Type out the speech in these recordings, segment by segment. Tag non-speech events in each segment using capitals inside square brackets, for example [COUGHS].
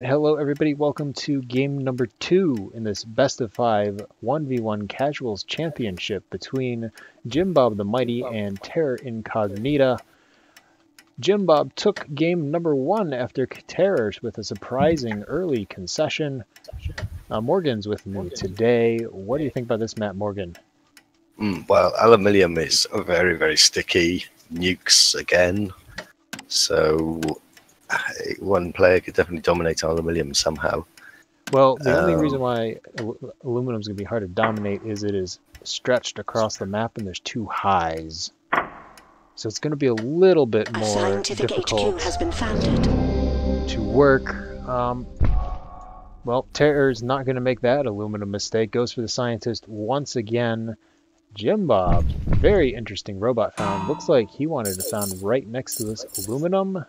Hello everybody, welcome to game number two in this best of five 1v1 casuals championship between Jim Bob the Mighty and Terror Incognita. Jim Bob took game number one after Terrors with a surprising early concession. Uh, Morgan's with me today. What do you think about this Matt Morgan? Mm, well, aluminium is very, very sticky. Nukes again. So [SIGHS] one player could definitely dominate on aluminium somehow. Well, the only Um, reason why aluminum is going to be hard to dominate is it is stretched across the map and there's two highs. So it's going to be a little bit more difficult has been founded. to work. Um, well, Terror's not going to make that aluminum mistake. Goes for the scientist once again. Jim Bob, very interesting robot found. Looks like he wanted to found right next to this aluminum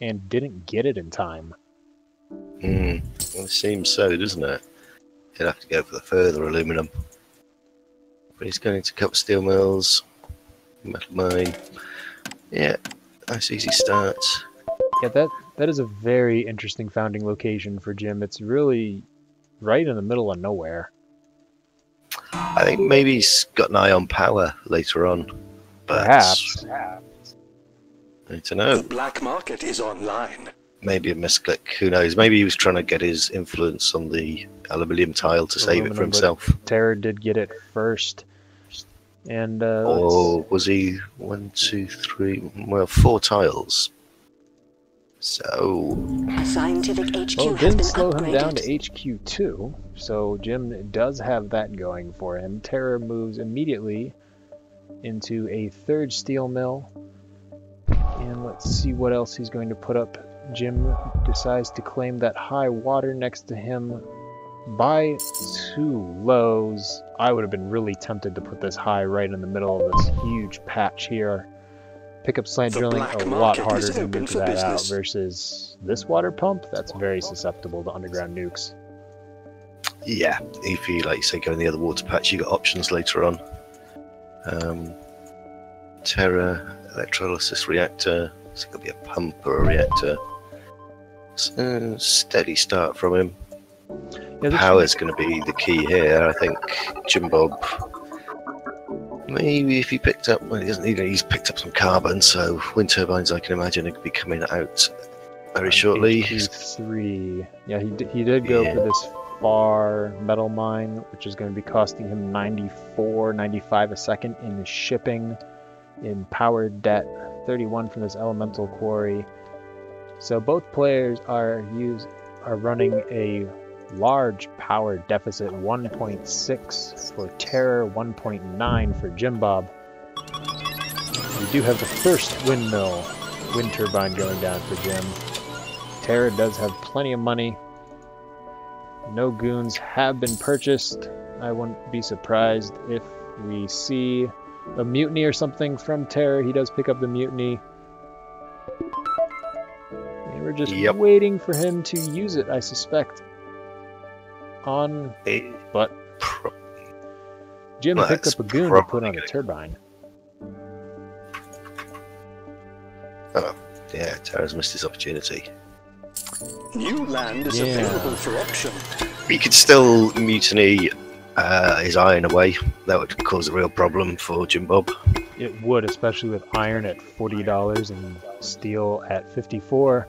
and didn't get it in time. Mm, it seems so, doesn't it? He'll have to go for the further aluminium. But he's going to cut steel mills, metal mine. Yeah, nice easy start. Yeah, that that is a very interesting founding location for Jim. It's really right in the middle of nowhere. I think maybe he's got an eye on power later on. But Perhaps. I don't The know. black market is online. Maybe a misclick. Who knows? Maybe he was trying to get his influence on the aluminium tile to save it for himself. Terror did get it first. And uh, let's- Or was he one, two, three, well, four tiles? So, A scientific HQ well, didn't been slow him down to HQ2, so Jim does have that going for him. Terror moves immediately into a third steel mill. And let's see what else he's going to put up. Jim decides to claim that high water next to him by two lows. I would have been really tempted to put this high right in the middle of this huge patch here. Pick up slant The drilling a lot harder is to move for that out business. versus this water pump. That's very susceptible to underground nukes. yeah, if you, like you say, go in the other water patch, you got options later on. Um, Terror, electrolysis reactor, it's going to be a pump or a reactor. So, steady start from him. Yeah, this- Power's going to be the key here. I think Jim Bob. Maybe if he picked up, well, he doesn't need it. He's picked up some carbon, so wind turbines, I can imagine, could be coming out very shortly. Three. Yeah, he did, he did go Yeah. for this far metal mine, which is going to be costing him 94, 95 a second in shipping, in power debt, 31 from this elemental quarry. So both players are use are running a large power deficit 1.6 for Terror, 1.9 for Jim Bob. We do have the first windmill wind turbine going down for Jim. Terror does have plenty of money. No goons have been purchased. I wouldn't be surprised if we see a mutiny or something from Terror. He does pick up the mutiny. And we're just Yep. waiting for him to use it, I suspect. On It but pro- Jim Well, picked up a goon to put on a gonna- turbine. Oh, yeah, Terror's missed his opportunity. New land is Yeah. available for option. He could still mutiny uh, his iron away. That would cause a real problem for Jim Bob. It would, especially with iron at forty dollars and steel at fifty-four.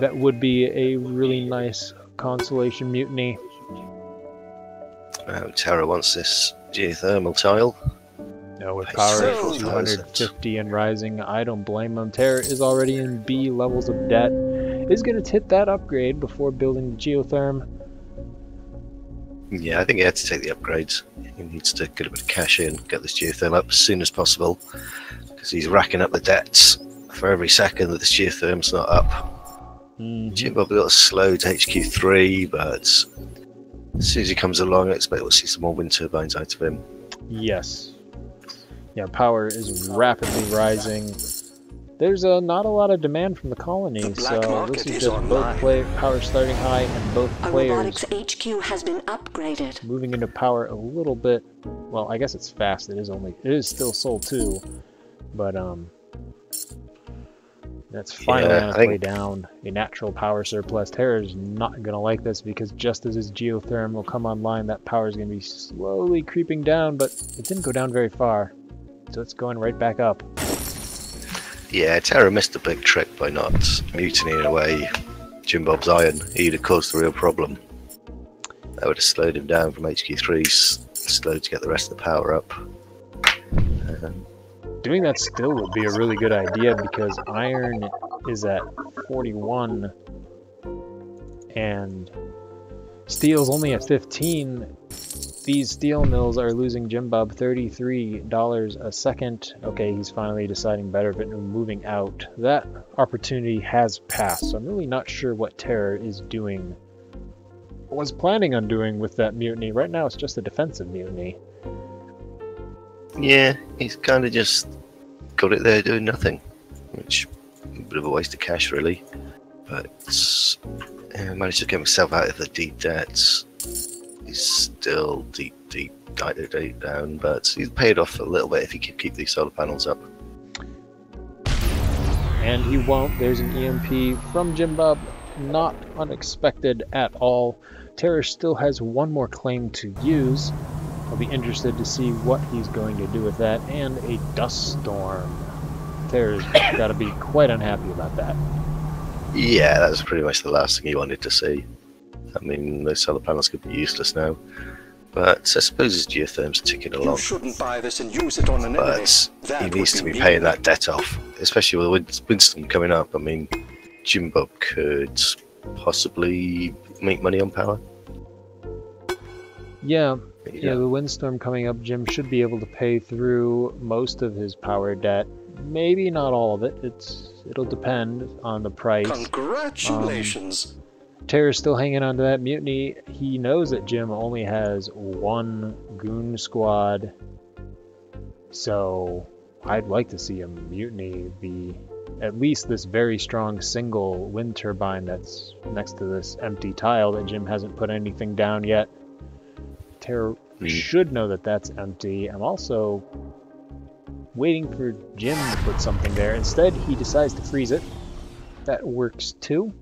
That would be a really nice consolation mutiny. Uh, Terror wants this geothermal tile. No, with power see. at So- 250 and rising, I don't blame him. Terror is already in B levels of debt. Is going to hit that upgrade before building the geotherm. Yeah, I think he had to take the upgrades. He needs to get a bit of cash in, get this geotherm up as soon as possible, because he's racking up the debts for every second that this geotherm's not up. Mhm. Jim Bob a little slow to HQ3, but as soon as he comes along, I expect we'll see some more wind turbines out of him. Yes. Yeah, power is rapidly rising. There's uh, not a lot of demand from the colony, The so this is is just both online. play power starting high and both A players robotics HQ has been upgraded. moving into power a little bit. Well, I guess it's fast. It is only it is still Sol 2, but um That's finally Yeah, on its think- way down. A natural power surplus. Terror is not going to like this because just as his geotherm will come online, that power is going to be slowly creeping down, but it didn't go down very far. So it's going right back up. Yeah, Terror missed a big trick by not mutinying away Jim Bob's iron. He'd have caused the real problem. That would have slowed him down from HQ3, s- slowed to get the rest of the power up. Um, Doing that still would be a really good idea because iron is at 41 and steel's only at 15. These steel mills are losing Jim Bob $33 a second. Okay, he's finally deciding better and moving out. That opportunity has passed, so I'm really not sure what Terror is doing. Was planning on doing with that mutiny. Right now it's just a defensive mutiny. yeah, he's kind of just got it there doing nothing, which a bit of a waste of cash, really. But uh, managed to get himself out of the deep debts. He's still deep, deep, deep, deep down, but he's paid off a little bit if he can keep these solar panels up. and he won't. There's an EMP from Jim Bob, not unexpected at all. Terror still has one more claim to use. I'll be interested to see what he's going to do with that, and a dust storm. Terror's [COUGHS] got to be quite unhappy about that. Yeah, that was pretty much the last thing he wanted to see. I mean, those solar panels could be useless now. But I suppose his geotherm's ticking You shouldn't buy this and use it on an. But That he needs to be mean. paying that debt off, especially with Win- windstorm coming up. I mean, Jim Bob could possibly make money on power. Yeah, yeah, the windstorm coming up, Jim should be able to pay through most of his power debt. Maybe not all of it. It's it'll depend on the price. Um, Congratulations. Terror's still hanging on to that mutiny. He knows that Jim only has one goon squad. So I'd like to see a mutiny the at least this very strong single wind turbine that's next to this empty tile that Jim hasn't put anything down yet. Terror Mm. should know that that's empty. I'm also waiting for Jim to put something there. Instead, he decides to freeze it. That works too.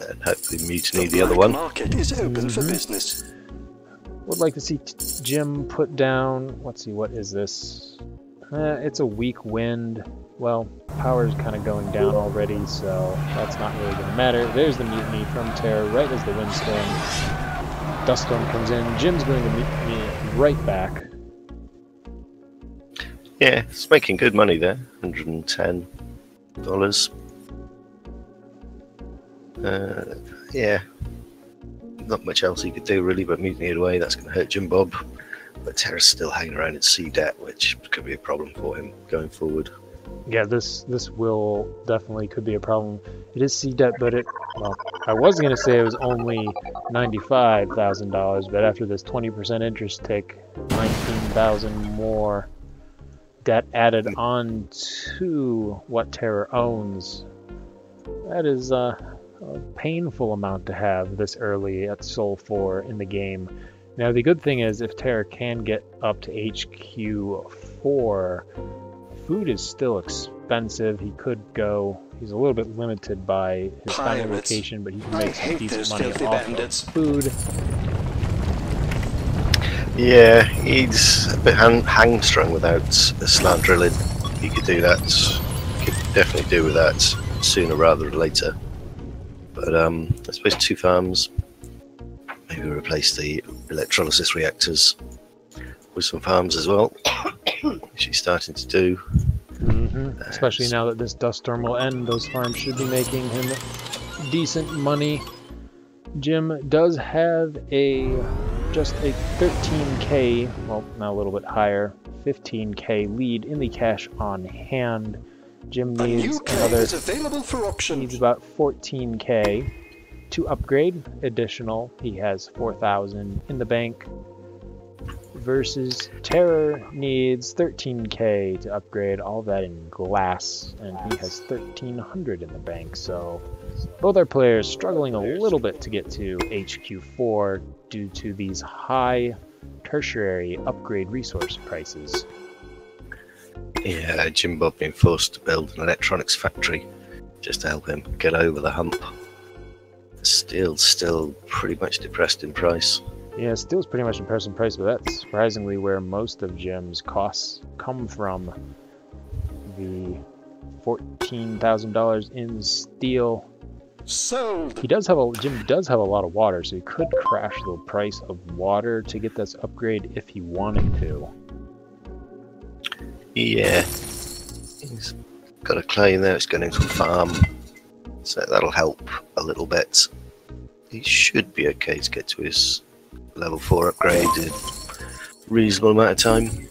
And hopefully mutiny the the other one. market is open for business. Would like to see Jim put down. Let's see, what is this? Uh, it's a weak wind. Well, power's kind of going down already, so that's not really going to matter. There's the mutiny from Terror right as the windstorm. Duststorm comes in. Jim's going to meet me right back. Yeah, it's making good money there. Hundred and ten dollars. Uh, yeah, not much else he could do really, but mutiny it away. That's going to hurt Jim Bob. But Terror's still hanging around in C debt, which could be a problem for him going forward. Yeah, this this will definitely could be a problem. It is C debt, but it well, I was gonna say it was only ninety-five thousand dollars, but after this twenty percent interest take, nineteen thousand more debt added on to what Terror owns. That is uh, a painful amount to have this early at Sol Four in the game. Now the good thing is if Terror can get up to HQ four food is still expensive. He could go. He's a little bit limited by his final location, but he can make some hate decent those money filthy off bandits. of food. Yeah, he's a bit hang- hang-strung without the slant drilling. He could do that. Could definitely do with that sooner rather than later. But um, I suppose two farms. Maybe replace the electrolysis reactors with some farms as well. [COUGHS] which he's starting to do. hmm Especially now that this dust storm will end, those farms should be making him decent money. Jim does have a just a 13k, well, now a little bit higher, 15k lead in the cash on hand. Jim needs another is available for option. needs about 14k to upgrade. Additional he has 4000 in the bank. Versus terror needs 13k to upgrade all that in glass and he has 1300 in the bank. So both our players struggling a little bit to get to hq4 due to these high tertiary upgrade resource prices Yeah, Jim Bob being forced to build an electronics factory just to help him get over the hump. Steel's still pretty much depressed in price. Yeah, steel's pretty much depressed in price, but that's surprisingly where most of Jim's costs come from. The fourteen thousand dollars in steel. Sold. He does have a Jim does have a lot of water, so he could crash the price of water to get this upgrade if he wanted to. Yeah. He's got a claim there, it's going into a farm. So that'll help a little bit. He should be okay to get to his level 4 upgrade in reasonable amount of time.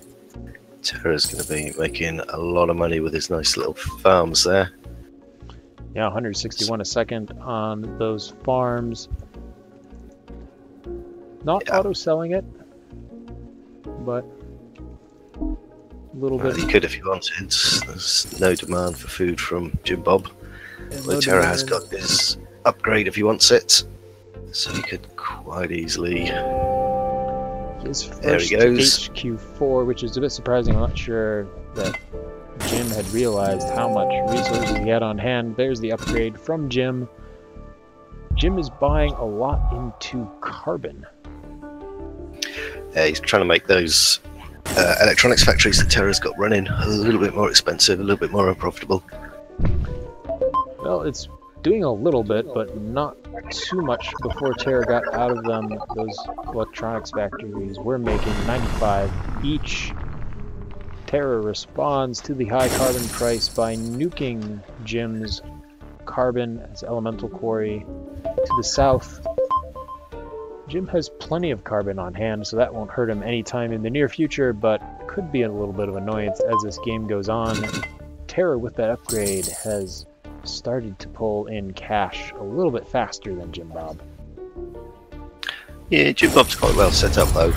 Terror's going to be making a lot of money with his nice little farms there. Yeah, 161 a second on those farms. Not Yeah. auto selling it, but a little Well, bit. he could if he wanted. There's no demand for food from Jim Bob. no Terror has got his upgrade if he wants it. So he could quite easily. His There he first goes. HQ4, which is a bit surprising. I'm not sure that Jim had realized how much resources he had on hand. There's the upgrade from Jim. Jim is buying a lot into carbon. Yeah, he's trying to make those uh, electronics factories that Terror's got running a little bit more expensive, a little bit more unprofitable. Well, it's doing a little bit, but not too much before Terror got out of them. Those electronics factories were making 95 each. Terror responds to the high carbon price by nuking Jim's carbon as elemental quarry to the south. Jim has plenty of carbon on hand, so that won't hurt him anytime in the near future, but could be a little bit of annoyance as this game goes on. Terror, with that upgrade, has started to pull in cash a little bit faster than Jim Bob. Yeah, Jim Bob's quite well set up though.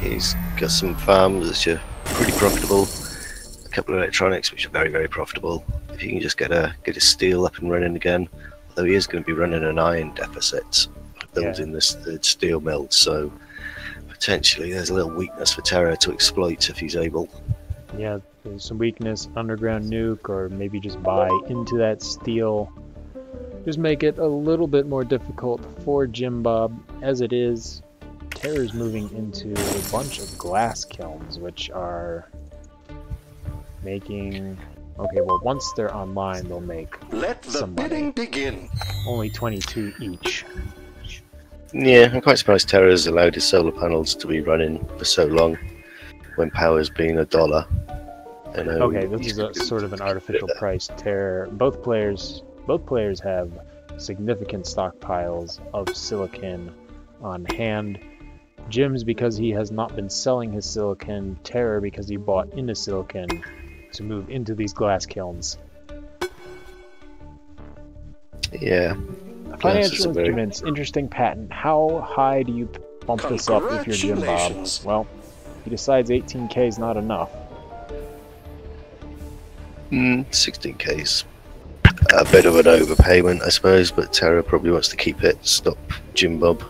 He's got some farms which are pretty profitable, a couple of electronics which are very, very profitable. If you can just get a get his steel up and running again, although he is going to be running an iron deficit building this third steel mill, so potentially there's a little weakness for Terror to exploit if he's able. Yeah, there's some weakness, underground nuke, or maybe just buy into that steel. Just make it a little bit more difficult for Jim Bob. As it is, Terror's moving into a bunch of glass kilns, which are making. Okay, well, once they're online, they'll make Let the Somebody. bidding begin. only 22 each. Yeah, I'm quite surprised Terror's allowed his solar panels to be running for so long when power's been a dollar. Know um, Okay, this is a sort of an artificial price tear. Both players, both players have significant stockpiles of silicon on hand. Jim's because he has not been selling his silicon. Terror because he bought into silicon to move into these glass kilns. Yeah. Financial instruments, interesting patent. How high do you bump this up if you're Jim Bob? Well, he decides 18k is not enough. Mm, 16k's a bit of an overpayment, I suppose, but Terror probably wants to keep it, stop Jim Bob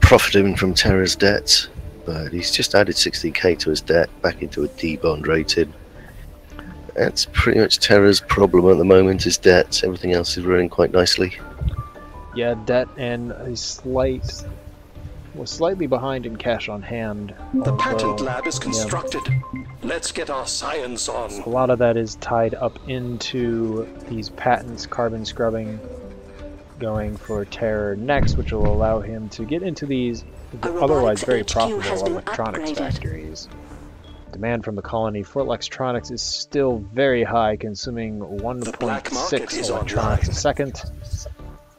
profiting from Terror's debt. But he's just added 16k to his debt back into a D bond rated. That's pretty much Terror's problem at the moment, is debt. Everything else is running quite nicely. Yeah, debt and a slight was slightly behind in cash on hand. The although, patent lab is yeah, constructed. Let's get our science on. a lot of that is tied up into these patents, carbon scrubbing, going for Terror next, which will allow him to get into these otherwise very HQ profitable electronics upgraded. factories. Demand from the colony for electronics is still very high, consuming 1.6 is electronics a second.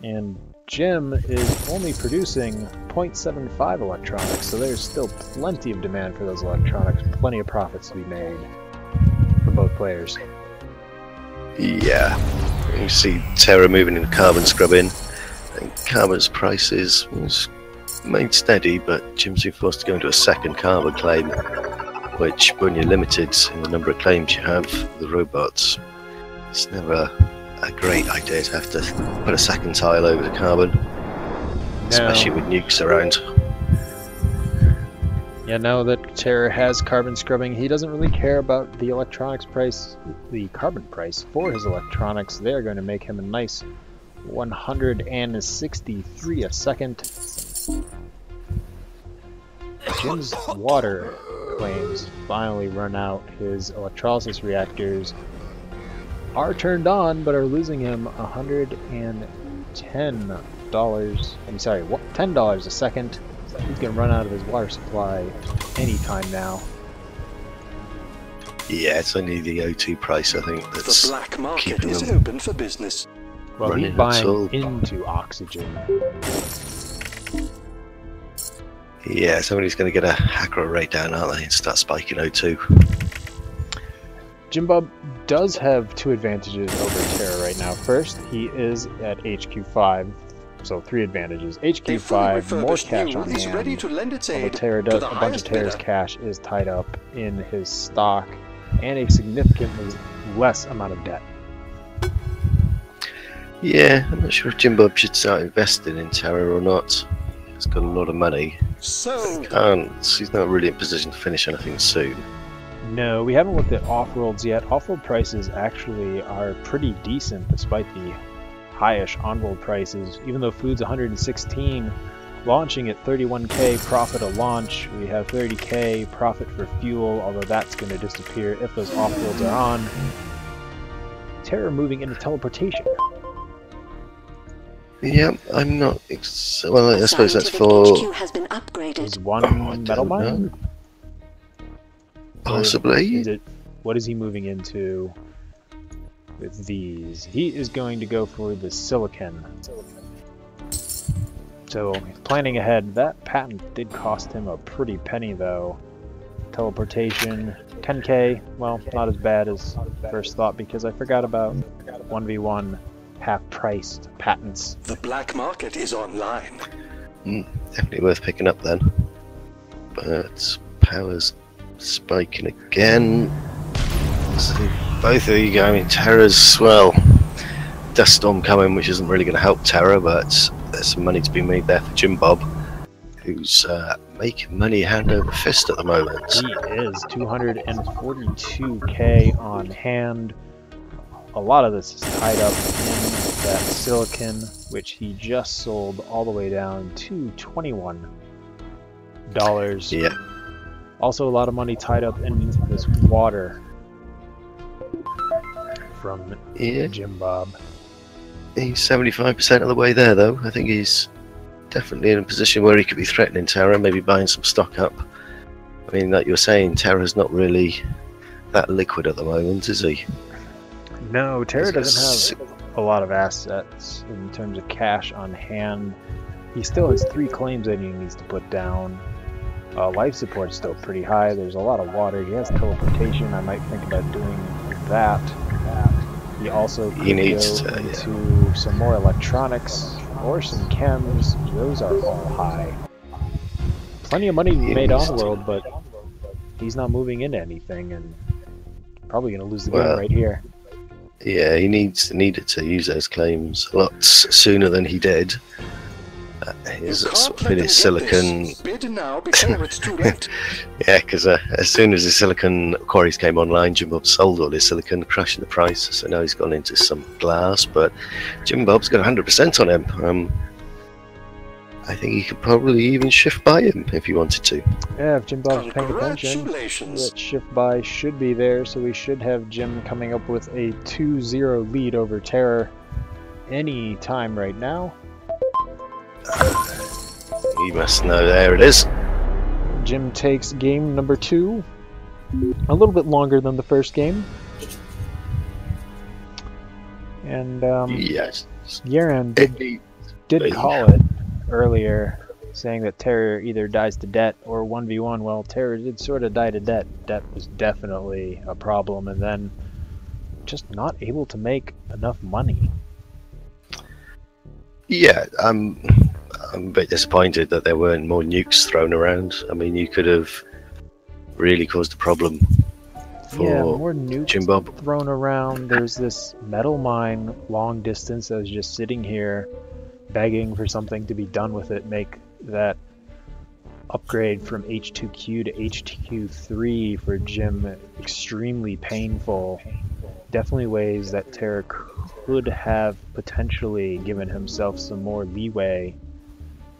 And Jim is only producing 0.75 electronics, so there's still plenty of demand for those electronics, plenty of profits to be made for both players. Yeah. You see Terror moving into carbon scrubbing. And carbon's prices was made steady, but Jim's been forced to go into a second carbon claim, which, when you're limited in the number of claims you have, the robots, it's never a great idea to have to put a second tile over the carbon, especially with nukes around. Yeah, now that Terror has carbon scrubbing. He doesn't really care about the electronics price, the carbon price for his electronics. They're going to make him a nice 163 a second. Jim's water claims finally run out. His electrolysis reactors are turned on, but are losing him 110 dollars. I'm sorry, what? Ten dollars a second. He's gonna run out of his water supply anytime now. Yeah, it's only the O2 price, I think, that's The that's black market keeping is open for business. Well, he's Running buying until- into oxygen. Yeah, somebody's going to get a hacker rate down, aren't they, and start spiking O2. Jim Bob does have two advantages over Terror right now. First, he is at HQ5, so three advantages. HQ5, more cash on is ready hand. to lend its Although aid Terror to does, the a bunch of Terror's bidder. cash is tied up in his stock, and a significantly less amount of debt. Yeah, I'm not sure if Jim Bob should start investing in Terror or not. He's got a lot of money. Sold. Can't, he's not really in position to finish anything soon. No, we haven't looked at off-worlds yet. Off-world prices actually are pretty decent despite the highish on-world prices. Even though food's 116, launching at 31k profit a launch, we have 30k profit for fuel, although that's going to disappear if those off-worlds are on. Terror moving into teleportation. Yep, I'm not. Ex- well, I suppose that's for HQ has been Is one Oh, metal mine? know. Possibly. Is it, what is he moving into with these? He is going to go for the silicon. So, planning ahead. That patent did cost him a pretty penny, though. Teleportation, 10k. Well, not as bad as first thought because I forgot about 1v1 half-priced patents. The black market is online. Hmm, definitely worth picking up then. But power's spiking again. So both of you go. I mean, Terror's well, dust storm coming, which isn't really going to help Terror, but there's some money to be made there for Jim Bob, who's uh, making money hand over fist at the moment. He is 242k on hand. A lot of this is tied up in that silicon, which he just sold all the way down to 21 dollars. Yeah, Also, a lot of money tied up in this water from yeah. Jim Bob. He's 75% of the way there, though. I think he's definitely in a position where he could be threatening Terror, maybe buying some stock up. I mean, like you're saying, Terror's not really that liquid at the moment, is he? No, Terror doesn't have a lot of assets in terms of cash on hand. He still has three claims that he needs to put down. Uh, life support's still pretty high. There's a lot of water. He has teleportation. I might think about doing that. He also could He needs go to, yeah. into some more electronics or some chems. Those are all high. Plenty of money He made on to. world, but he's not moving into anything, and probably gonna lose the Well, game right here. Yeah, he needs needed to use those claims a lot sooner than he did. Uh, You his, can't sort of let in them his get silicon. Bid now before it's too late. [LAUGHS] Yeah, because uh, as soon as the silicon quarries came online, Jim Bob sold all his silicon, crashing the price. So now he's gone into some glass, but Jim Bob's got 100% on him. Um, I think he could probably even shift by him if he wanted to. Yeah, if Jim Bob's paying attention, that shift by should be there, so we should have Jim coming up with a 2-0 lead over Terror any time right now. He must know. There it is. Jim takes game number two. A little bit longer than the first game. And um, Yes. Yaron did, did call it earlier, saying that Terror either dies to debt or 1v1. Well, Terror did sort of die to debt. Debt was definitely a problem, and then just not able to make enough money. Yeah, I'm, I'm a bit disappointed that there weren't more nukes thrown around. I mean, you could have really caused a problem for yeah, more nukes. Thrown around. There's this metal mine long distance that was just sitting here begging for something to be done with it, make that upgrade from H2Q to HTQ3 for Jim extremely painful. Definitely ways that Terror could have potentially given himself some more leeway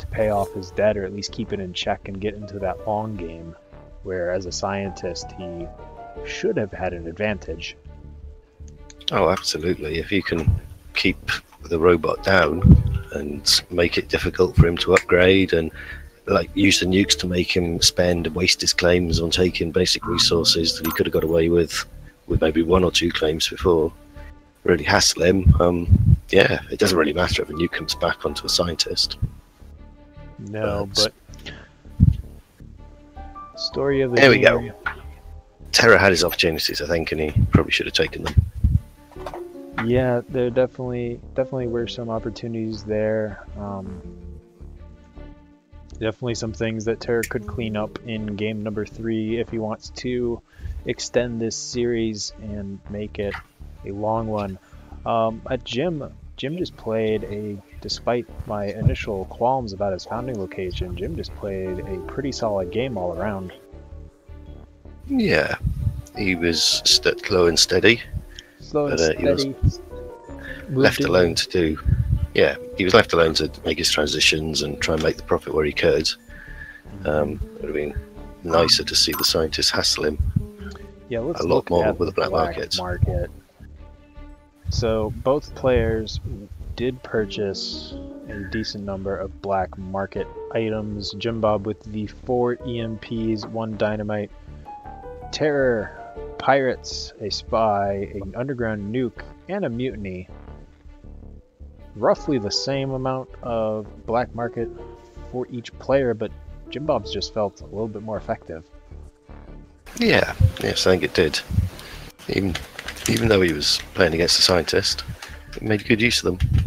to pay off his debt or at least keep it in check and get into that long game where as a scientist he should have had an advantage. Oh, absolutely. If you can keep the robot down and make it difficult for him to upgrade and like use the nukes to make him spend and waste his claims on taking basic resources that he could have got away with with maybe one or two claims before really hassle him um yeah it doesn't really matter if a nuke comes back onto a scientist No, But- story of the There we go. terror had his opportunities i think and he probably should have taken them Yeah, there definitely definitely were some opportunities there. Um, definitely some things that Terror could clean up in game number three if he wants to extend this series and make it a long one. Um, at Jim, Jim just played a, despite my initial qualms about his founding location, Jim just played a pretty solid game all around. yeah he was st- low and steady Slow and But, uh, was steady. left in- alone to do yeah he was left alone to make his transitions and try and make the profit where he could um, it would have been nicer to see the scientists hassle him Yeah, a lot more at with the black market. market. So both players did purchase a decent number of black market items. Jim Bob with the four EMPs, one dynamite, terror, pirates, a spy, an underground nuke, and a mutiny. Roughly the same amount of black market for each player, but Jim Bob's just felt a little bit more effective. yeah yes i think it did even even though he was playing against a scientist he made good use of them